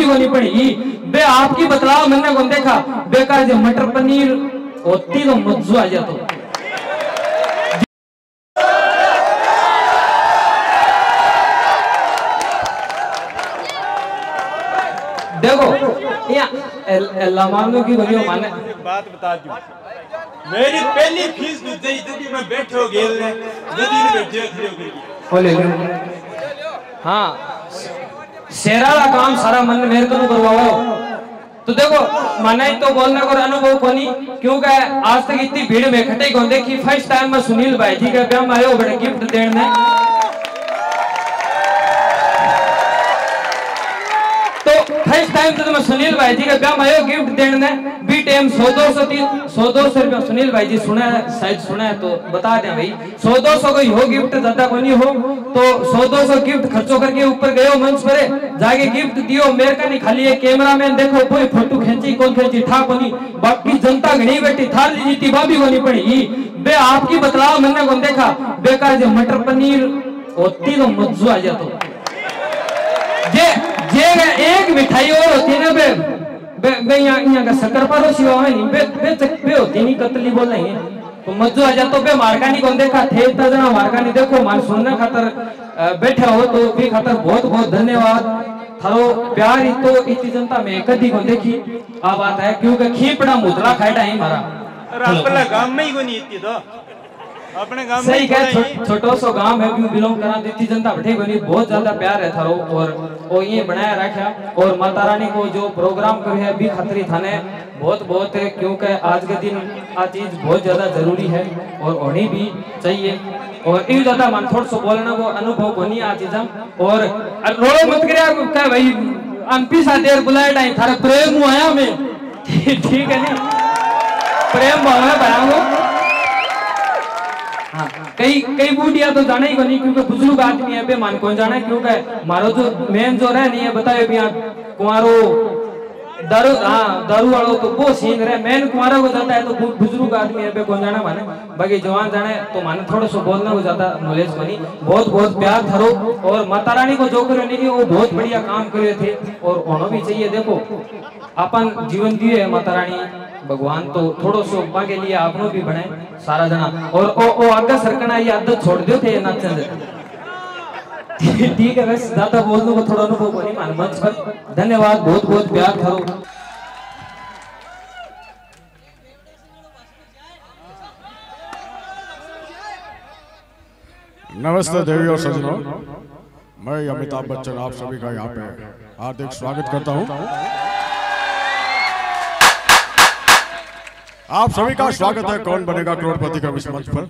को नहीं पड़ी। बे आपकी बतलाव मैंने कौन देखा? बेकार जो मटर पनीर होती तो मज्जो आ जातो देखो यहाँ लमानो की बोलियो माने। बात बता दूँ। मेरी पहली फ़ीस थी मैं बैठो गेल ने नदी में बैठे हो बोले। हाँ। शेरा का काम सारा मन मेरे को करवाओ। तो देखो मना तो बोलने को अनुभव कोनी क्योंकि आज तक इतनी भीड़ में इकट्ठे कौन? देखी फ़र्स्ट टाइम मैं सुनील भाई जी का ब्याह आयो बड़े गिफ्ट देने। तो फ़र्स्ट टाइम तो मैं सुनील भाई जी का ब्याह आयो गिफ्ट देने। टाइम सौ दो सौ तीन सौ दो सौ रुपया सुनील भाई जी सुना है शायद सुना है तो बता दें भाई। सौ दो सौ कोई हो गिफ्ट ज़्यादा कोई नहीं हो तो सौ दो सौ गिफ्ट खर्चो करके ऊपर गए मंच पर। जाके गिफ्ट दियो, मेरे का नहीं, खाली कैमरा मैन देखो, कोई फ़ोटो खींची, कौन खींची ठा कोनी। बाकी जनता घनी बैठी थार जीती, बाबी को पड़ी बे, आपकी बतलाव मैंने कौन देखा? बेकार जो मटर पनीर, होती तो मज्जो आ जातो। जे जे एक मिठाई और होती है ना बे बे बे यहाँ यहाँ का शक्कर पारो सिवा है नहीं बे बे चक, बे होती नहीं कतली बोल नहीं. तो मज्जो आ जातो बे मारका नहीं कौन देखा, थे इतना जना मारका नहीं देखो मान सुनने खातर बैठे हो तो भी खातर बहुत बहुत धन्यवाद. थारो प्यार ही तो इतनी जनता में कदी को देखी. आ बात है, क्योंकि खीपड़ा मुदला खाएटा ही मारा. अपने गाँव में ही को नहीं इतनी तो. अपने गाँव में सही कह छोटो सो गाँव है क्यों बिलोंग करा? देती जनता बनी बहुत ज़्यादा प्यार है थारो और वो ये बनाया रखा और माता रानी को जो प्रोग्राम करे है भी खतरी थाने बहुत बहुत क्योंकि आज के दिन आ चीज़ बहुत ज़्यादा ज़रूरी है और होनी भी चाहिए। और ये ज़्यादा मन थोड़ा सो बोलना वो अनुभव को आ चीजा और रोड़ो मत कह भाई अनपी सा देर बुलाए टाइम थारा प्रेम हुआ मैं ठीक है नहीं प्रेम भाव है वो हाँ, कई कई बूढ़िया तो जाना ही नहीं क्योंकि बुज़ुर्ग आदमी है बे मान कौन जाना? क्योंकि मारो जो मेन जो रहे नहीं है बताए भी कुंवारो दारू हाँ दारू वालो तो वो सीन रहे मेन कुंवारा को जाता है तो बुज़ुर्ग आदमी है बे कौन जाना माने? बाकी जवान जाने तो माने थोड़ा सो बोलना को ज़्यादा नॉलेज बनी बहुत बहुत प्यार धरो और माता रानी को जो करो नहीं, वो बहुत बढ़िया काम करे थे और होना भी चाहिए। देखो, अपन जीवन दिए है माता रानी भगवान तो थोड़ो सो के लिए आपनो भी बने सारा जना। और ओ ओ, आगे सरकना ये आदत छोड़ दियो थे नाचन दे ठीक है बस ज़्यादा बोलने को थोड़ा अनुभव नहीं मान मंच पर धन्यवाद, बहुत बहुत प्यार करो नमस्ते देवी और सज्जनों मैं अमिताभ बच्चन, आप सभी का यहाँ पे हार्दिक स्वागत करता हूँ। आप सभी का स्वागत है, कौन बनेगा करोड़पति का इस मंच पर?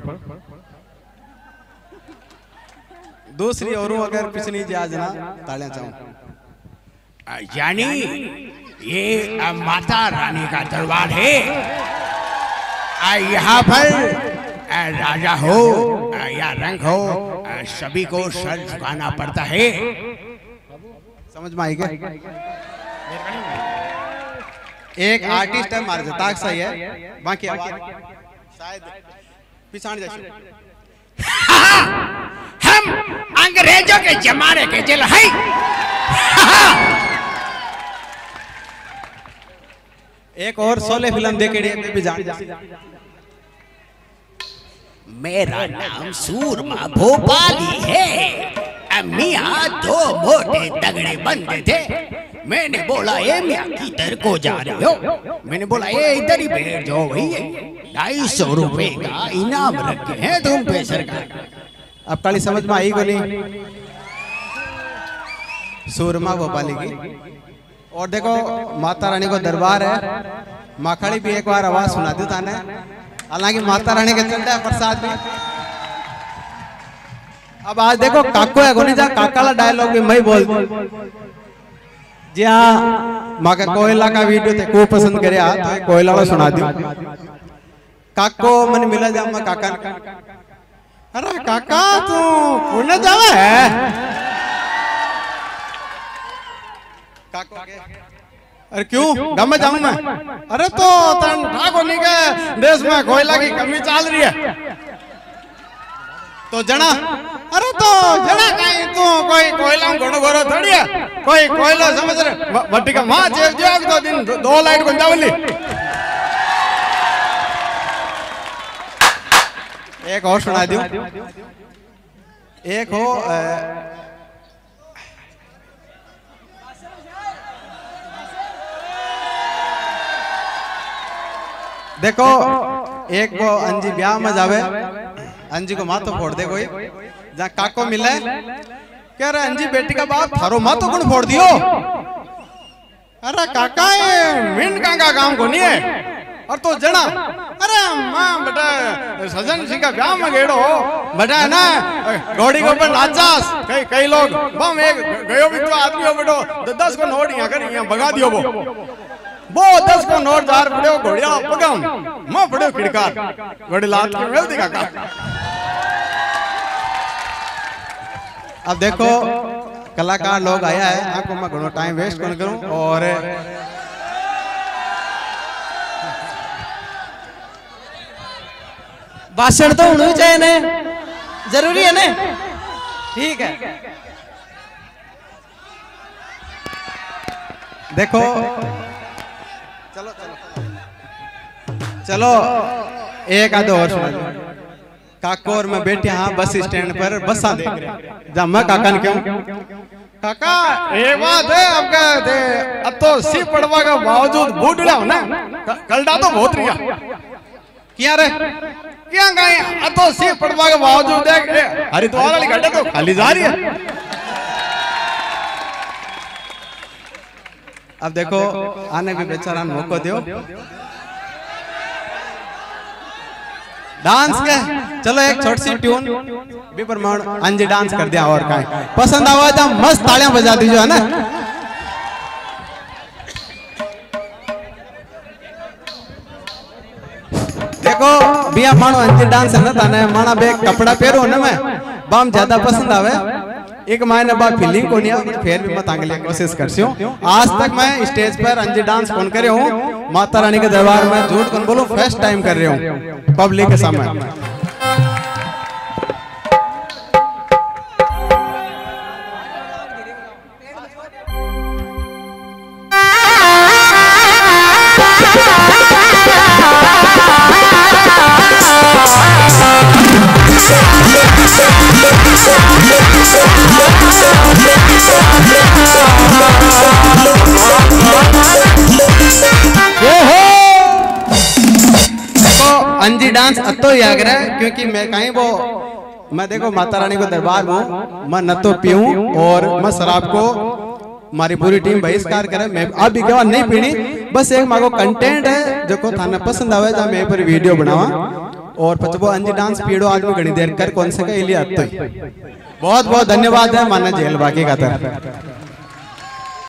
दूसरी और अगर पिछली जाज ना तालियाँ चाहूँ। यानी ये माता रानी का दरबार है। यहाँ पर राजा हो या रंग हो सभी को सर झुकाना पड़ता है। समझ में आएगा एक आर्टिस्ट है मार सही है। बाकी शायद पिछाड़ जाए हम अंग्रेज़ों के जमाने के दिल है। एक और सोले फ़िल्म देखे मेरा नाम सूरमा भोपाली है। मियाँ दो मोटे तगड़े बंदे थे। मैंने बोला ए मियाँ किधर को जा रहे हो? मैंने बोला ए इधर ही बैठ जाओ भैया। ढाई सौ रुपए का इनाम रखे हैं तुम पे सरकार। अब काली समझ में आई गोली सूरमा भोपाली की। और देखो माता रानी को दरबार है। माखड़ी भी एक बार आवाज़ सुना दी थाने हालाँकि माता रानी के चलता प्रसाद भी। अब आज देखो, काको है गोली जा काकाला डायलॉग भी मैं बोल जी हाँ माँ कोयला का वीडियो थे को पसंद करे आ तो कोयला वाला सुना दी। काको मन मिला जा मैं काका। अरे काका तू पुणे जावे है। के। अरे क्यों? गम में जाऊँ मैं अरे तो तन ठाको नहीं के देश में कोयला की कमी चल रही है। तो जना अरे तो जना कहीं तू कोई कोयला घणो घरो थोड़ी है? कोई कोयला समझ रहे? बट्टी का माँ जेब जोग तो दिन दो लाइट को जावली। एक और सुना दूँ एक हो देखो एक वो अंजी ब्याह में जावे अंजी को मातो फोड़ दे कोई। जहाँ काको मिले कह रहे अंजी बेटी का बाप थारो मातो कौन फोड़ दियो। अरे काका ये मिन का काम को नहीं है। और तो जना अरे, माँ, बेटा, सजन सिंह का ब्याह में गेड़ो। बेटा है ना, घोड़ी के ऊपर नाचास कई कई लोग। बम, एक, गयो भी तो आदमी हो बेटो द- दस को नोट यहाँ कर, यहाँ भगा दियो वो। वो दस को नोट जार पड़े घोड़िया पगम। माँ पड़े खिड़कार। घोड़ी लात के मिल दिखा का अब देखो, कलाकार लोग आया है आपको मैं घणो टाइम वेस्ट कौन करूँ, और भाषण तो होना चाहिए ने ज़रूरी है ने? ठीक है। देखो। चलो चलो। चलो एक आधो और सुना दो। काको और मैं बैठे हाँ बस स्टैंड पर बसा देख रहे। जा मैं काका ने क्यों काका ये बात है आपका थे अब तो सी पड़वा का बावजूद बूढ़ा हो ना। कलडा तो बहुत रिया। क्या रे? क्या गए अब तो सी पड़वा का बावजूद देख ए, हरिद्वार वाली गड्ढे तो खाली जा रही है। अब देखो आने भी बेचारा मौको दियो। डांस के चलो एक छोटी सी ट्यून। भी प्रमाण अंजी डांस कर दिया और का पसंद आवा तो मस्त तालियाँ बजा दीजिए है ना। बिया मानो अंजी डांस है ना ताने माना बे कपड़ा पहरो ना मैं बाम ज़्यादा पसंद आवे. एक महीने बाद फीलिंग को नहीं फिर भी मत तांगले कोशिश कर हूँ आज तक मैं स्टेज पर अंजी डांस कौन करे हूँ, माता रानी के दरबार में झूठ कौन बोलूँ फ़र्स्ट टाइम कर रहे हूँ पब्लिक के सामने. अंजी डांस अतो ही आग रहा है। क्योंकि मैं कहीं वो मैं देखो माता रानी को दरबार में हूँ मैं न तो पीऊं और मैं शराब को हमारी पूरी टीम बहिष्कार करे। मैं अब भी कहवा नहीं पीनी बस एक मांगो कंटेंट है जो को थाने पसंद आवे जा मैं पर वीडियो बनावा। और पचबो अंजी डांस पीड़ो आदमी घणी देर कर कौन से का इलिया ही बहुत बहुत धन्यवाद है माना जेल बाकी का तरफ़